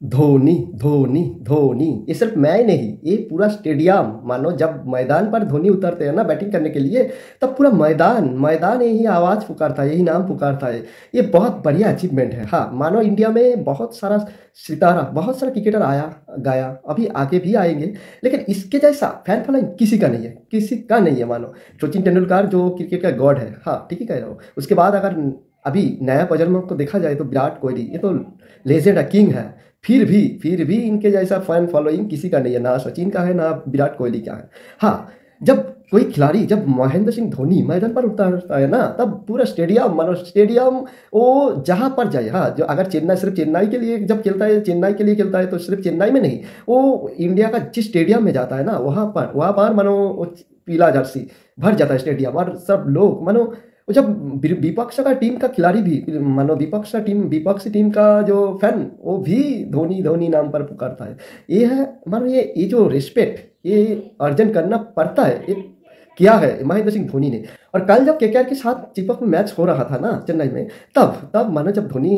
धोनी धोनी धोनी। ये सिर्फ़ मैं ही नहीं, ये पूरा स्टेडियम। मानो जब मैदान पर धोनी उतरते हैं ना बैटिंग करने के लिए, तब पूरा मैदान मैदान यही आवाज़ पुकारता है, यही नाम पुकारता है। ये बहुत बढ़िया अचीवमेंट है। हाँ मानो इंडिया में बहुत सारा सितारा, बहुत सारा क्रिकेटर आया, गाया, अभी आगे भी आएँगे। लेकिन इसके जैसा फ़ैन फॉलोइंग किसी का नहीं है, किसी का नहीं है मानो। सचिन तेंदुलकर जो क्रिकेट का गॉड है। हाँ ठीक ही कह रहा हूँ। उसके बाद अगर अभी नया प्रजन्म को देखा जाए तो विराट कोहली, ये तो लेजेंड है किंग है। फिर भी फिर भी इनके जैसा फ़ैन फॉलोइंग किसी का नहीं है, ना सचिन का है, ना विराट कोहली का है। हाँ जब कोई खिलाड़ी, जब महेंद्र सिंह धोनी मैदान पर उतरता है ना, तब पूरा स्टेडियम मानो स्टेडियम वो जहाँ पर जाए। हाँ जो अगर चेन्नई, सिर्फ़ चेन्नई के लिए जब खेलता है, चेन्नई के लिए खेलता है तो सिर्फ़ चेन्नई में नहीं वो इंडिया का जिस स्टेडियम में जाता है ना, वहाँ पर वहाँ पर मानो पीला जर्सी भर जाता है स्टेडियम और सब लोग मानो जब विपक्ष का टीम का खिलाड़ी भी, मानो विपक्ष टीम विपक्षी टीम का जो फ़ैन, वो भी धोनी धोनी नाम पर पुकारता है। ये है, मानो ये ये जो रिस्पेक्ट ये अर्जन करना पड़ता है, ये किया है, महेंद्र सिंह धोनी ने। और कल जब के के साथ चिपक में मैच हो रहा था ना चेन्नई में, तब तब मानो जब धोनी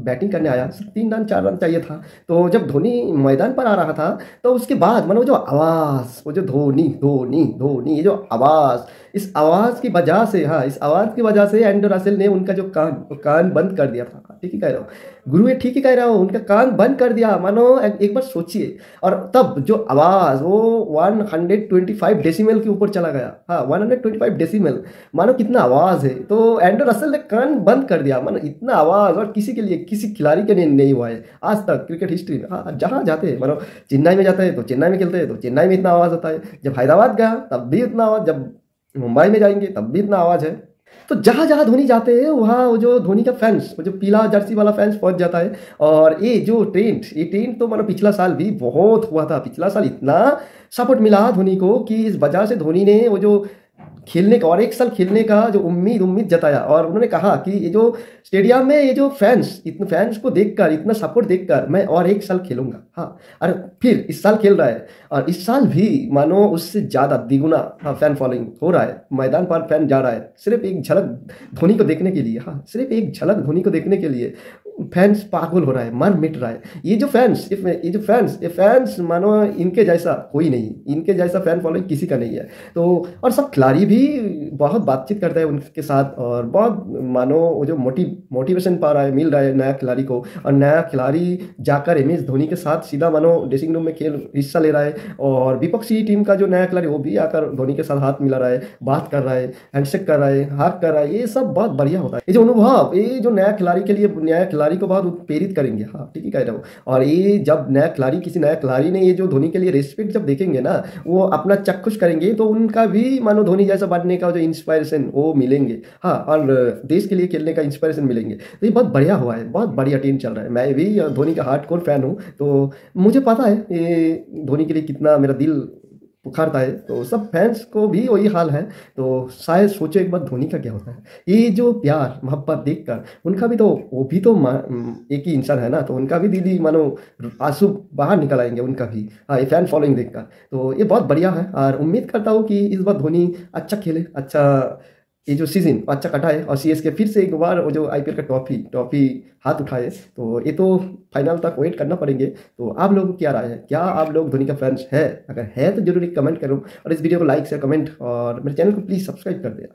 बैटिंग करने आया, तीन रन चार रन चाहिए था तो जब धोनी मैदान पर आ रहा था तो उसके बाद मानो जो आवाज़, वो जो धोनी धोनी धोनी, ये जो आवाज़, इस आवाज़ की वजह से हाँ इस आवाज़ की वजह से एंडो रासेल ने उनका जो कान कान बंद कर दिया था। ठीक ही कह रहा हूँ। गुरु ये ठीक ही कह रहा हूँ, उनका कान बंद कर दिया। मानो एक बार सोचिए, और तब जो आवाज़, वो 125 डेसिमल के ऊपर चला गया। हाँ 125 डेसिमल मानो कितना आवाज़ है। तो एंडो रसल ने कान बंद कर दिया। मानो इतना आवाज़ और किसी के लिए, किसी खिलाड़ी के लिए नहीं हुआ है। आज तक क्रिकेट हिस्ट्री में हाँ जहाँ जाते हैं, मानो चेन्नई में जाते हैं तो चेन्नई में खेलते हैं तो चेन्नई में इतना आवाज़ होता है। जब हैदराबाद गया, तब भी इतना आवाज़, जब मुंबई में जाएँगे, तब भी इतना आवाज़ है। तो जहाँ जहाँ धोनी जाते हैं, वहाँ वो जो धोनी का फैंस वो जो पीला जर्सी वाला फैंस पहुँच जाता है। और ये जो ट्रेंड ये ट्रेंड तो मतलब पिछला साल भी बहुत हुआ था। पिछला साल इतना सपोर्ट मिला धोनी को कि इस वजह से धोनी ने वो जो खेलने का, और एक साल खेलने का जो उम्मीद उम्मीद जताया। और उन्होंने कहा कि ये जो स्टेडियम में ये जो फैंस इतने फैंस को देखकर, इतना सपोर्ट देखकर मैं और एक साल खेलूँगा। हाँ और फिर इस साल खेल रहा है। और इस साल भी मानो उससे ज़्यादा दिगुना हाँ फ़ैन फॉलोइंग हो रहा है। मैदान पर फ़ैन जा रहा है। सिर्फ़ एक झलक धोनी को देखने के लिए हाँ सिर्फ़ एक झलक धोनी को देखने के लिए। फैंस पागल हो रहा है, मन मिट रहा है। ये जो फैंस ये जो फैंस ये फैंस मानो इनके जैसा कोई नहीं, इनके जैसा फ़ैन फॉलोइंग किसी का नहीं है। तो और सब खिलाड़ी भी बहुत बातचीत करता है उनके साथ और बहुत मानो वो जो मोटिव मोटिवेशन पा रहा है, मिल रहा है नया खिलाड़ी को। और नया खिलाड़ी जाकर एम एस धोनी के साथ सीधा मानो ड्रेसिंग रूम में खेल, हिस्सा ले रहा है और विपक्षी टीम का जो नया खिलाड़ी, वो भी आकर धोनी के साथ हाथ मिला रहा है, बात कर रहा है हैंडशेक कर रहा है हाथ कर रहा है, ये सब बहुत बढ़िया होता है। ये जो अनुभव, ये जो नया खिलाड़ी के लिए, नया खिलाड़ी को बहुत प्रेरित करेंगे। हाँ ठीक ही कह रहा हूँ। और ये जब नया खिलाड़ी, किसी नया खिलाड़ी ने ये जो धोनी के लिए रिस्पेक्ट जब देखेंगे ना, वो अपना चक्कुश करेंगे तो उनका भी मानो धोनी जैसा बनने का जो इंस्पायरेशन वो मिलेंगे। हाँ और देश के लिए खेलने का इंस्पायरेशन मिलेंगे। तो ये बहुत बढ़िया हुआ है, बहुत बढ़िया टीम चल रहा है। मैं भी धोनी का हार्ड फ़ैन हूँ तो मुझे पता है ये धोनी के लिए कितना मेरा दिल पुकारता है तो सब फैंस को भी वही हाल है। तो शायद सोचो एक बार धोनी का क्या होता है। ये जो प्यार, मोहब्बत देख कर उनका भी तो वो भी तो एक ही इंसान है ना। तो उनका भी दीदी मानो आँसू बाहर निकल आएँगे उनका भी। हाँ ये फ़ैन फॉलोइंग देख कर तो ये बहुत बढ़िया है। और उम्मीद करता हूँ कि इस बार धोनी अच्छा खेले अच्छा ये जो सीज़न अच्छा कटाए और सी एस के फिर से एक बार जो आईपीएल का ट्रॉफी ट्रॉफी हाथ उठाए तो ये तो फाइनल तक वेट करना पड़ेंगे। तो आप लोगों क्या राय है? क्या आप लोग धोनी का फैंस है? अगर है तो ज़रूर कमेंट करो, और इस वीडियो को लाइक शेयर कमेंट और मेरे चैनल को प्लीज़ सब्सक्राइब कर दिया